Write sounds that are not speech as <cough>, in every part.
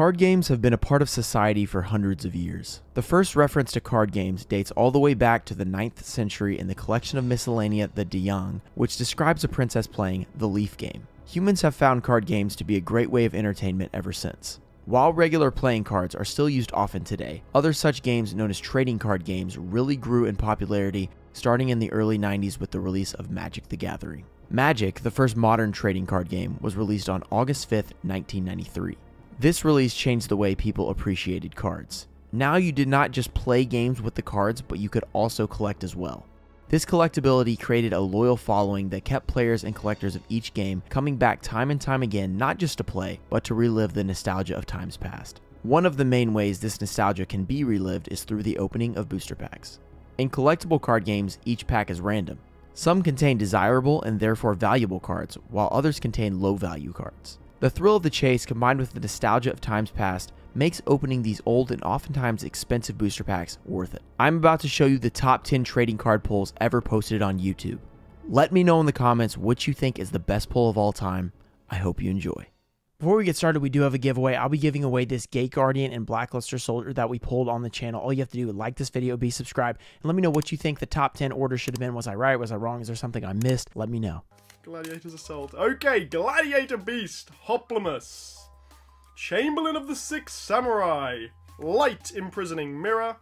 Card games have been a part of society for hundreds of years. The first reference to card games dates all the way back to the 9th century in the collection of miscellanea the Duyang, which describes a princess playing the Leaf game. Humans have found card games to be a great way of entertainment ever since. While regular playing cards are still used often today, other such games known as trading card games really grew in popularity starting in the early 90s with the release of Magic the Gathering. Magic, the first modern trading card game, was released on August 5, 1993. This release changed the way people appreciated cards. Now you did not just play games with the cards, but you could also collect as well. This collectability created a loyal following that kept players and collectors of each game coming back time and time again not just to play, but to relive the nostalgia of times past. One of the main ways this nostalgia can be relived is through the opening of booster packs. In collectible card games, each pack is random, some contain desirable and therefore valuable cards, while others contain low value cards. The thrill of the chase combined with the nostalgia of times past makes opening these old and oftentimes expensive booster packs worth it. I'm about to show you the top 10 trading card pulls ever posted on YouTube. Let me know in the comments what you think is the best pull of all time. I hope you enjoy. Before we get started, we do have a giveaway. I'll be giving away this Gate Guardian and Blackluster Soldier that we pulled on the channel. All you have to do is like this video, be subscribed, and let me know what you think the top 10 order should have been. Was I right? Was I wrong? Is there something I missed? Let me know. Gladiator's Assault. Okay, Gladiator Beast, Hoplomus. Chamberlain of the Six Samurai. Light Imprisoning Mirror.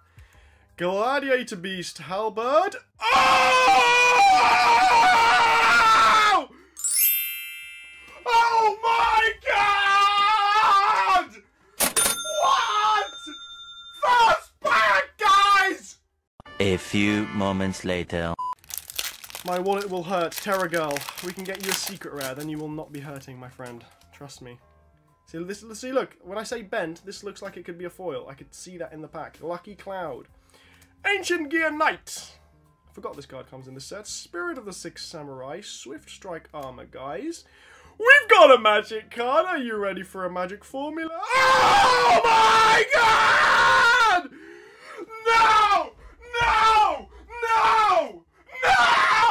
Gladiator Beast, Halberd. Oh! Oh my god! What? First pack, guys! A few moments later. My wallet will hurt. Terra Girl, we can get you a secret rare, then you will not be hurting, my friend. Trust me. See, this, see, look, when I say bent, this looks like it could be a foil. I could see that in the pack. Lucky Cloud. Ancient Gear Knight. I forgot this card comes in the set. Spirit of the Six Samurai. Swift Strike Armor, guys. We've got a magic card. Are you ready for a magic formula? Oh my god! No! No! No! No!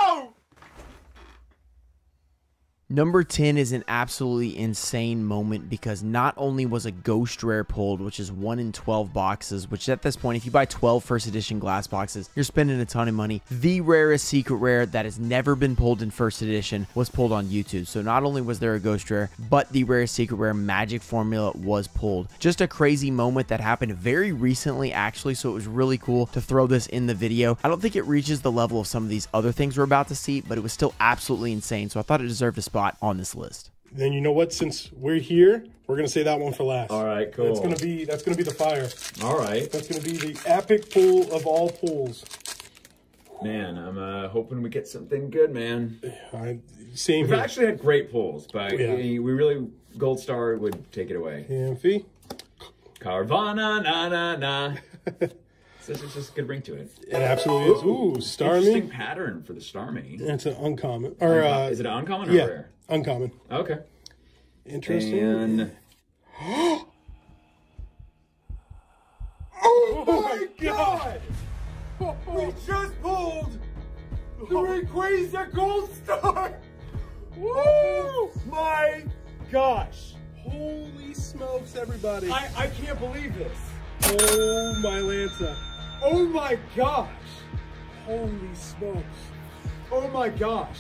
Number 10 is an absolutely insane moment because not only was a ghost rare pulled, which is 1 in 12 boxes, which at this point, if you buy 12 first edition glass boxes, you're spending a ton of money. The rarest secret rare that has never been pulled in first edition was pulled on YouTube. So not only was there a ghost rare, but the rarest secret rare magic formula was pulled. Just a crazy moment that happened very recently, actually. So it was really cool to throw this in the video. I don't think it reaches the level of some of these other things we're about to see, but it was still absolutely insane. So I thought it deserved a spot spot on this list. Then you know what? Since we're here, we're gonna say that one for last. All right, cool. That's gonna be that's gonna be the fire. All right. That's gonna be the epic pool of all pools. Man, I'm uh, hoping we get something good, man. I, same We've here. actually had great pulls, but Yeah. we, we really Gold Star would take it away. Amphi. Carvanha, na na na. <laughs> so is just a good ring to it. It absolutely is. Ooh, Interesting Starmie. pattern for the Starmie. It's an uncommon. Or uh, Is it uncommon or yeah, rare? uncommon. Okay. Interesting. And <gasps> oh my god! We just pulled the Rayquaza Gold Star! Woo! My gosh! Holy smokes, everybody! I, I can't believe this. Oh my Lanza! Oh my gosh. Holy smokes! Oh my gosh.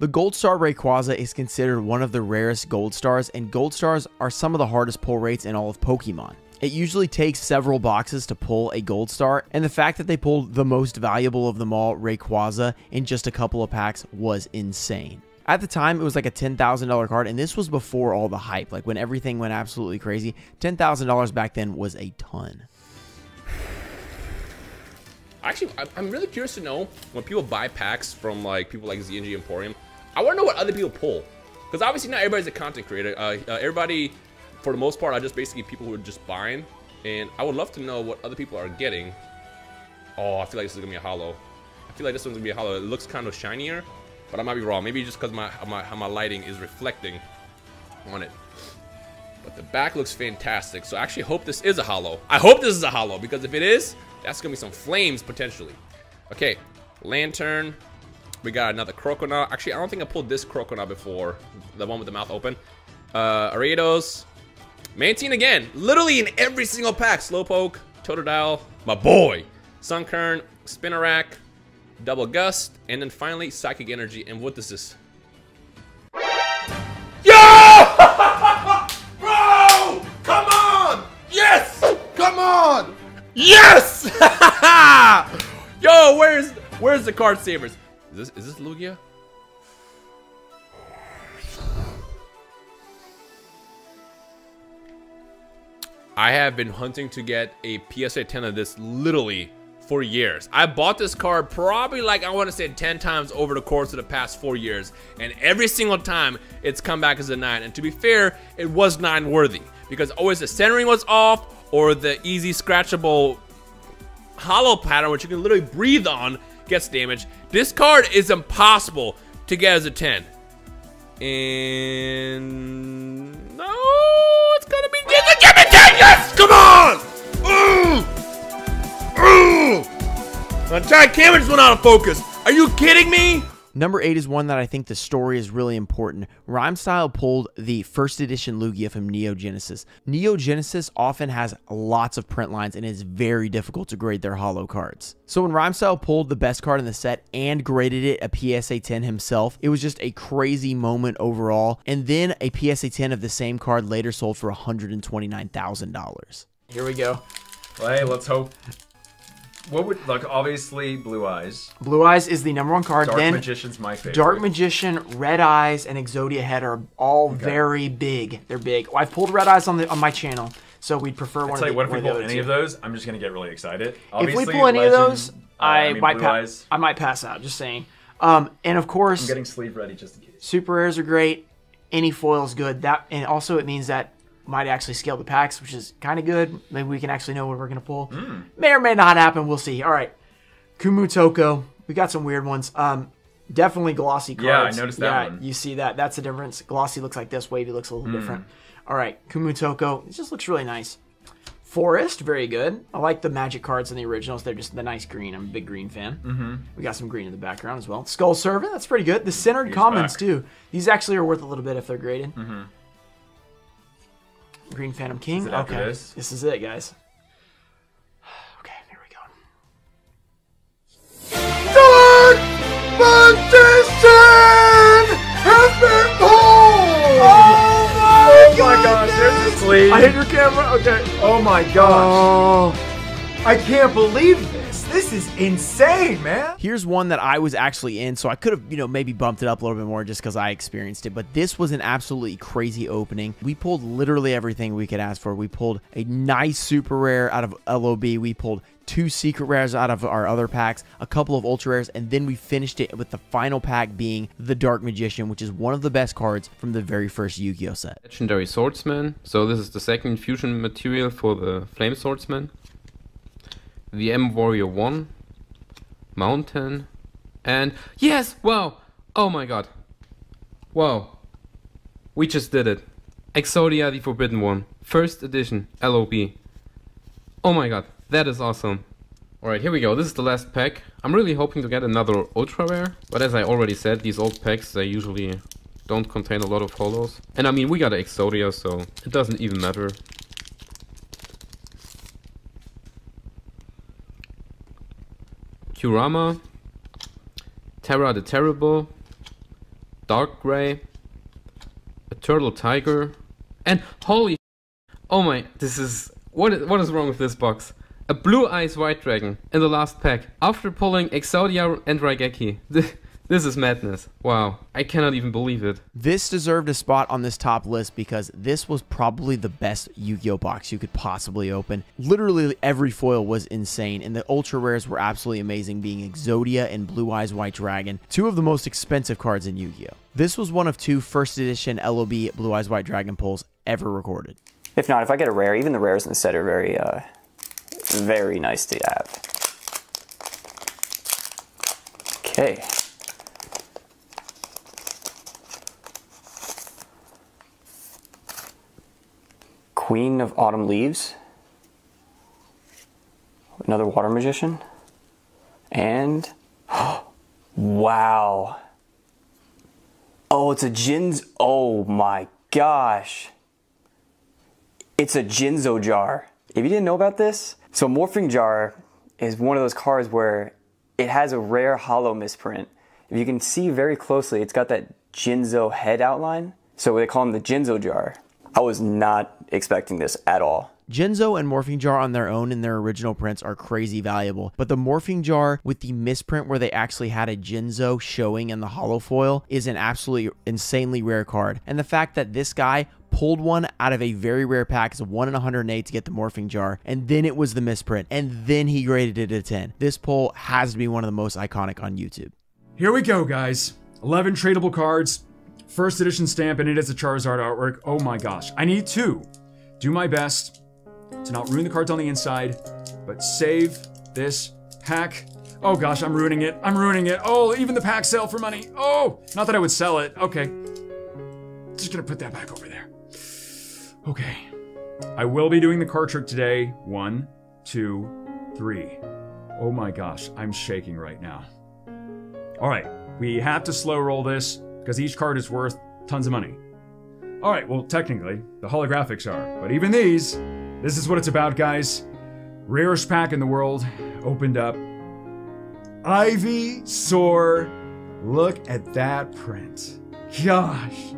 The Gold Star Rayquaza is considered one of the rarest Gold Stars, and Gold Stars are some of the hardest pull rates in all of Pokemon. It usually takes several boxes to pull a Gold Star, and the fact that they pulled the most valuable of them all, Rayquaza, in just a couple of packs was insane. At the time, it was like a $10,000 card, and this was before all the hype. Like when everything went absolutely crazy, $10,000 back then was a ton. Actually, I'm really curious to know when people buy packs from like people like ZNG Emporium. I want to know what other people pull, because obviously not everybody's a content creator. Uh, uh, everybody, for the most part, are just basically people who are just buying, and I would love to know what other people are getting. Oh, I feel like this is gonna be a holo. I feel like this one's gonna be a holo. It looks kind of shinier, but I might be wrong. Maybe just because my, my how my lighting is reflecting on it. But the back looks fantastic. So I actually hope this is a holo. I hope this is a holo because if it is, that's to be some flames potentially. Okay, Lanturn. We got another Croconaw. Actually, I don't think I pulled this Croconaw before. The one with the mouth open. Uh, Ariados. Mantine again, literally in every single pack. Slowpoke, Totodile, my boy. Sunkern, Spinarak, Double Gust, and then finally Psychic Energy. And what is this? Yes! <laughs> Yo, where's where's the card savers? Is this is this Lugia? I have been hunting to get a PSA 10 of this literally for years. I bought this card probably like I want to say 10 times over the course of the past four years, and every single time it's come back as a 9. And to be fair, it was 9 worthy because always the centering was off or the easy scratchable holo pattern, which you can literally breathe on, gets damaged. This card is impossible to get as a 10. And no, it's gonna be this. Give me 10, yes! Come on! Ooh! Ooh! My giant camera just went out of focus. Are you kidding me? Number 8 is one that I think the story is really important. Rhyme Style pulled the first edition Lugia from Neo Genesis. Neo Genesis often has lots of print lines and it's very difficult to grade their holo cards. So when Rhyme Style pulled the best card in the set and graded it a PSA 10 himself, it was just a crazy moment overall. And then a PSA 10 of the same card later sold for $129,000. Here we go. Well, hey, let's hope. What would like obviously blue eyes. Blue Eyes is the number one card. Then. Dark then Magician's my favorite. Dark Magician, Red Eyes, and Exodia Head are all very big. They're big. Well, I've pulled Red Eyes on the on my channel, so we'd prefer one I'll of tell you what, if we pull any two. of those, I'm just gonna get really excited. If Obviously, we pull any of those, uh, I, mean, might blue pa- eyes. I might pass out. Just saying. Um, and of course, I'm getting sleeve ready just in case. super rares are great. Any foil is good. That and also it means that might actually scale the packs, which is kind of good. Maybe we can actually know what we're gonna pull. Hmm. May or may not happen. We'll see. All right, Kumootoko. We got some weird ones. Um, definitely glossy cards. Yeah, I noticed that yeah, one. You see that? That's the difference. Glossy looks like this. Wavy looks a little different. All right, Kumootoko. It just looks really nice. Forest, very good. I like the magic cards in the originals. They're just the nice green. I'm a big green fan. Mm-hmm. We got some green in the background as well. Skull Servant, that's pretty good. The centered commons back. too. These actually are worth a little bit if they're graded. Mm-hmm. Green Phantom King. it after okay, this? is it, guys. <sighs> Okay, here we go. Oh, oh my gosh, there's the sleeve. I hit your camera. Okay. Oh my gosh. Oh, I can't believe this. This is insane, man. Here's one that I was actually in, so I could have, you know, maybe bumped it up a little bit more just because I experienced it. But this was an absolutely crazy opening. We pulled literally everything we could ask for. We pulled a nice super rare out of LOB. We pulled two secret rares out of our other packs, a couple of ultra rares, and then we finished it with the final pack being the Dark Magician, which is one of the best cards from the very first Yu-Gi-Oh set. Legendary Swordsman. So this is the second fusion material for the Flame Swordsman. The M Warrior 1. Mountain. And yes! Wow! Oh my god. Wow. We just did it. Exodia the Forbidden One, first edition. LOB. Oh my god. That is awesome. Alright, here we go. This is the last pack. I'm really hoping to get another ultra rare. But as I already said, these old packs, they usually don't contain a lot of holos. And I mean, we got an Exodia, so it doesn't even matter. Kurama, Terra the Terrible, Dark Gray, a Turtle Tiger, and holy Oh my, this is what is, what is wrong with this box? A blue eyes white dragon in the last pack after pulling Exodia and Raigeki. <laughs> This is madness. Wow, I cannot even believe it. This deserved a spot on this top list because this was probably the best Yu-Gi-Oh box you could possibly open. Literally every foil was insane, and the ultra rares were absolutely amazing, being Exodia and Blue Eyes White Dragon, two of the most expensive cards in Yu-Gi-Oh. This was one of two first edition LOB Blue Eyes White Dragon pulls ever recorded. If not, if I get a rare, even the rares in the set are very, uh, very nice to have. Okay. Queen of Autumn Leaves. Another Water Magician. And. <gasps> wow. Oh, it's a Jin's. Oh my gosh. It's a Jinzo jar. If you didn't know about this, so Morphing Jar is one of those cards where it has a rare holo misprint. If you can see very closely, it's got that Jinzo head outline. So they call him the Jinzo jar. I was not expecting this at all. Jinzo and Morphing Jar on their own in their original prints are crazy valuable, but the Morphing Jar with the misprint where they actually had a Jinzo showing in the holo foil is an absolutely insanely rare card. And the fact that this guy pulled one out of a very rare pack is 1 in 108 to get the Morphing Jar, and then it was the misprint, and then he graded it a 10. This pull has to be one of the most iconic on YouTube. Here we go, guys. 11 tradable cards, first edition stamp, and it is a Charizard artwork. Oh my gosh. I need two. Do my best to not ruin the cards on the inside, but save this pack. Oh gosh, I'm ruining it. I'm ruining it. Oh, even the pack sell for money. Oh, not that I would sell it. Okay. Just gonna put that back over there. Okay. I will be doing the card trick today. One, two, three. Oh my gosh, I'm shaking right now. All right, we have to slow roll this because each card is worth tons of money. All right, well, technically, the holographics are, but even these, this is what it's about, guys. Rarest pack in the world opened up. Ivy Ivysaur. Look at that print. Gosh.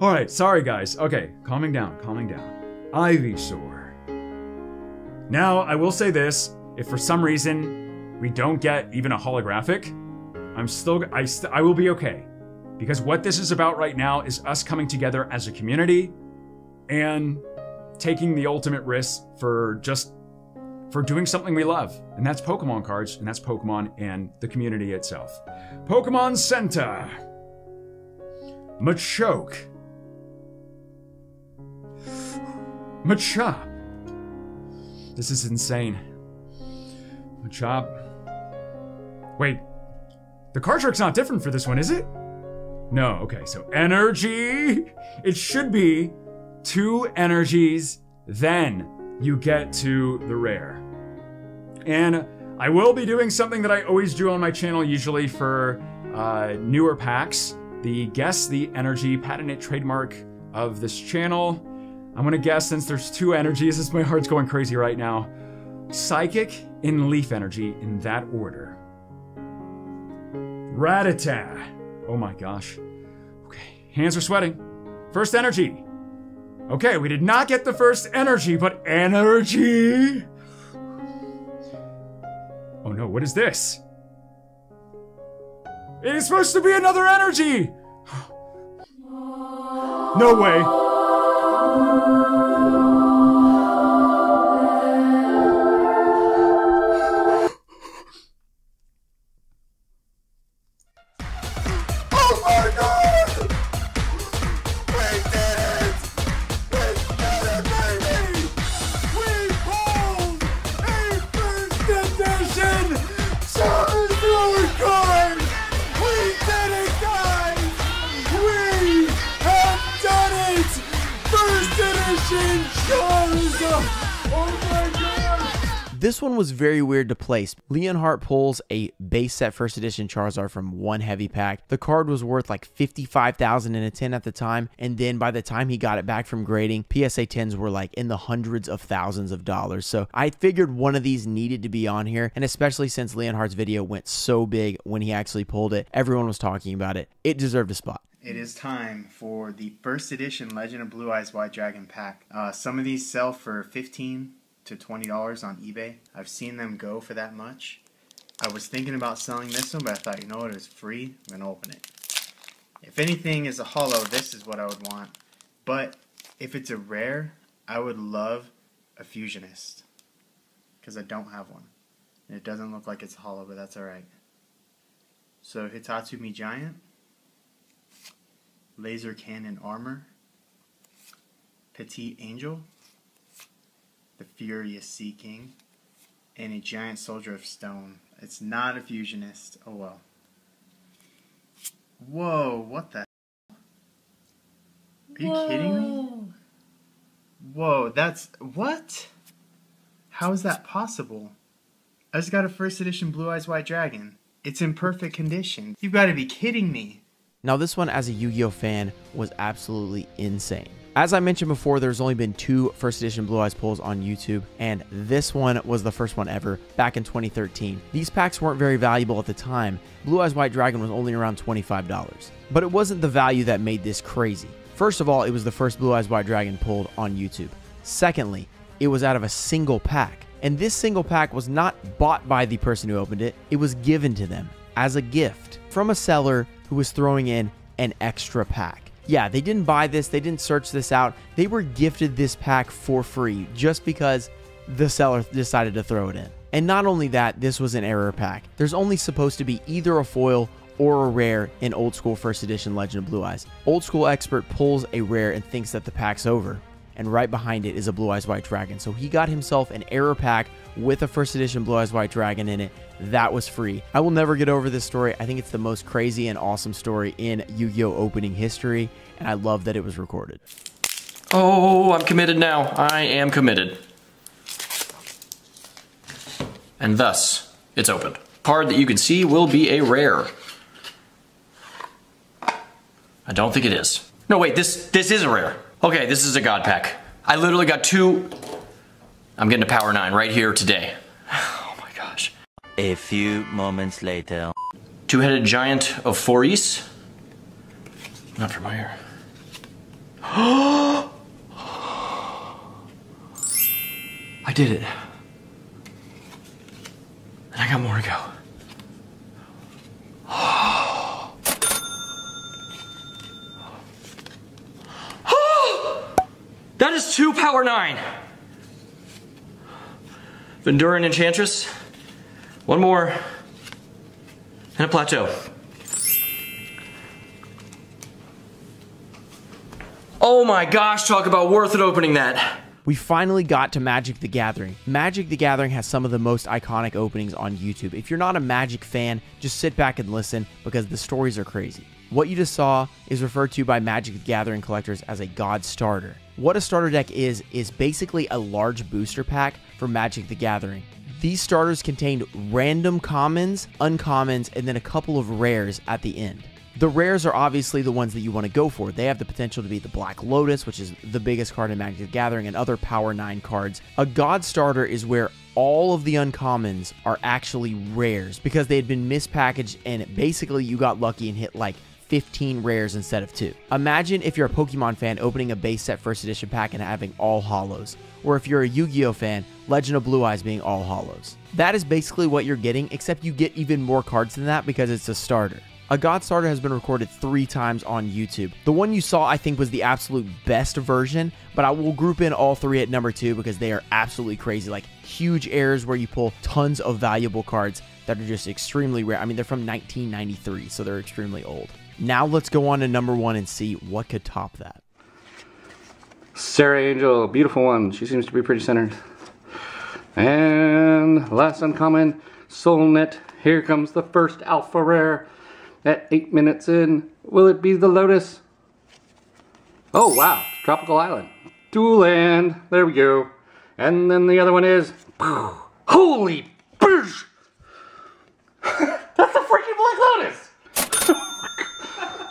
All right, sorry, guys. Okay, calming down, calming down. Ivy Ivysaur. Now, I will say this if for some reason we don't get even a holographic, I'm still, I, st- I will be okay. Because what this is about right now is us coming together as a community and taking the ultimate risk for just for doing something we love, and that's Pokemon cards, and that's Pokemon and the community itself. Pokemon Center. Machoke. Machop. This is insane. Machop. Wait, the card trick's not different for this one, is it? No, okay, so energy. It should be two energies, then you get to the rare. And I will be doing something that I always do on my channel, usually for uh, newer packs. The Guess the Energy patented trademark of this channel. I'm gonna guess since there's two energies, this <laughs> my heart's going crazy right now. Psychic and Leaf Energy in that order. Rattata. Oh my gosh. Okay, hands are sweating. First energy. Okay, we did not get the first energy, but energy. Oh no, what is this? It is supposed to be another energy! <gasps> No way. Was very weird to place. Leonhart pulls a base set first edition Charizard from one heavy pack. The card was worth like 55,000 in a 10 at the time, and then by the time he got it back from grading, PSA 10s were like in the hundreds of thousands of dollars. So I figured one of these needed to be on here, and especially since Leonhart's video went so big when he actually pulled it, everyone was talking about it. It deserved a spot. It is time for the first edition Legend of Blue Eyes White Dragon pack. Uh, some of these sell for 15 to $20 on eBay. I've seen them go for that much. I was thinking about selling this one, but I thought, you know what, it's free. I'm going to open it. If anything is a holo, this is what I would want. But if it's a rare, I would love a Fusionist. Because I don't have one. And it doesn't look like it's holo, but that's alright. So Hitatsu Hitotsu-Me Giant laser cannon armor, petite angel, the furious sea king, and a giant soldier of stone. It's not a fusionist. Oh well. Whoa! What the? Are you kidding me? Whoa! That's what? How is that possible? I just got a first edition Blue Eyes White Dragon. It's in perfect condition. You've got to be kidding me. Now, this one, as a Yu Gi Oh fan, was absolutely insane. As I mentioned before, there's only been two first edition Blue Eyes pulls on YouTube, and this one was the first one ever back in 2013. These packs weren't very valuable at the time. Blue Eyes White Dragon was only around $25. But it wasn't the value that made this crazy. First of all, it was the first Blue Eyes White Dragon pulled on YouTube. Secondly, it was out of a single pack. And this single pack was not bought by the person who opened it, it was given to them as a gift from a seller who was throwing in an extra pack. Yeah, they didn't buy this, they didn't search this out. They were gifted this pack for free just because the seller decided to throw it in. And not only that, this was an error pack. There's only supposed to be either a foil or a rare in Old School First Edition Legend of Blue Eyes. Old School Expert pulls a rare and thinks that the pack's over, and right behind it is a Blue Eyes White Dragon. So he got himself an error pack with a First Edition Blue Eyes White Dragon in it. That was free. I will never get over this story. I think it's the most crazy and awesome story in Yu Gi Oh! opening history, and I love that it was recorded. Oh, I'm committed now. I am committed. And thus, it's opened. Card that you can see will be a rare. I don't think it is. No, wait, this this is a rare. Okay, this is a god pack. I literally got two. I'm getting a power nine right here today. <sighs> Oh my gosh. A few moments later. Two-headed giant of Foriys. Not from here. <gasps> I did it. And I got more to go. That is two power nine. Verduran Enchantress. One more. And a plateau. Oh my gosh, talk about worth it opening that. We finally got to Magic the Gathering. Magic the Gathering has some of the most iconic openings on YouTube. If you're not a Magic fan, just sit back and listen because the stories are crazy. What you just saw is referred to by Magic the Gathering collectors as a God Starter. What a starter deck is, is basically a large booster pack for Magic the Gathering. These starters contained random commons, uncommons, and then a couple of rares at the end. The rares are obviously the ones that you want to go for. They have the potential to be the Black Lotus, which is the biggest card in Magic the Gathering, and other Power 9 cards. A God Starter is where all of the uncommons are actually rares because they had been mispackaged and basically you got lucky and hit like 15 rares instead of two. Imagine if you're a Pokemon fan opening a base set first edition pack and having all holos, or if you're a Yu Gi Oh fan, Legend of Blue Eyes being all holos. That is basically what you're getting, except you get even more cards than that because it's a starter. A God Starter has been recorded three times on YouTube. The one you saw, I think, was the absolute best version, but I will group in all three at number two because they are absolutely crazy. Like huge errors where you pull tons of valuable cards that are just extremely rare. I mean, they're from 1993, so they're extremely old. Now let's go on to number one and see what could top that. Serra Angel, beautiful one. She seems to be pretty centered. And last uncommon, Soulnet. Here comes the first alpha rare at eight minutes in. Will it be the Lotus? Oh wow, Tropical Island. Dual land, there we go. And then the other one is, holy boosh! That's a freaking Black Lotus!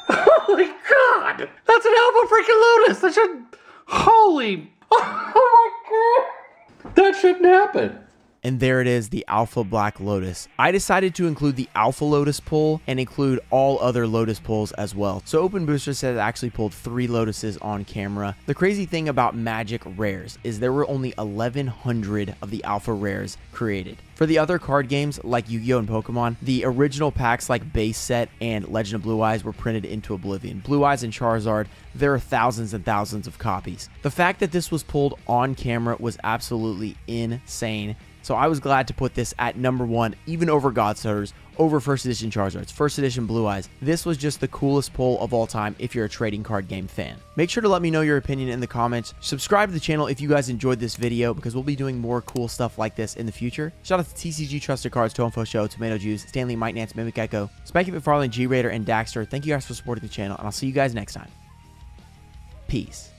Holy God! That's an alpha freaking Lotus! That should, holy, <laughs> oh my God! That shouldn't happen. And there it is, the Alpha Black Lotus. I decided to include the Alpha Lotus pull and include all other Lotus pulls as well. So Open Booster says I actually pulled three Lotuses on camera. The crazy thing about Magic Rares is there were only 1100 of the Alpha Rares created. For the other card games like Yu-Gi-Oh! and Pokemon, the original packs like Base Set and Legend of Blue Eyes were printed into oblivion. Blue Eyes and Charizard, there are thousands and thousands of copies. The fact that this was pulled on camera was absolutely insane. So I was glad to put this at number one, even over Godstarters, over first edition Charizards, first edition Blue Eyes. This was just the coolest pull of all time if you're a trading card game fan. Make sure to let me know your opinion in the comments. Subscribe to the channel if you guys enjoyed this video because we'll be doing more cool stuff like this in the future. Shout out to TCG Trusted Cards, Toinfo Show, Tomato Juice, Stanley, Mike Nance, Mimic Echo, Spiky McFarlane, G Raider, and Daxter. Thank you guys for supporting the channel, and I'll see you guys next time. Peace.